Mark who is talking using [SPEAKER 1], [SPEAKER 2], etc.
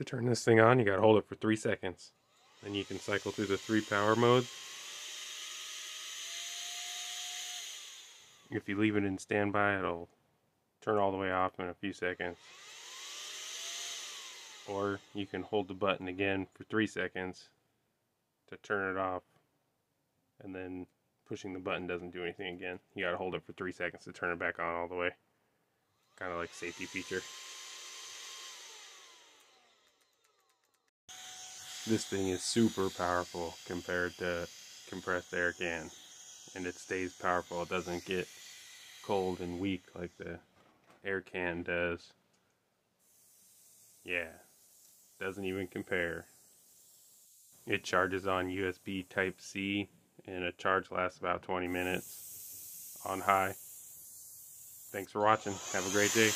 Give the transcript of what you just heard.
[SPEAKER 1] To turn this thing on, you gotta hold it for three seconds. Then you can cycle through the three power modes. If you leave it in standby, it'll turn all the way off in a few seconds. Or you can hold the button again for three seconds to turn it off. And then pushing the button doesn't do anything again. You gotta hold it for three seconds to turn it back on all the way. Kind of like safety feature. This thing is super powerful compared to compressed air can. And it stays powerful. It doesn't get cold and weak like the air can does. Yeah, doesn't even compare. It charges on USB Type C and a charge lasts about 20 minutes on high. Thanks for watching. Have a great day.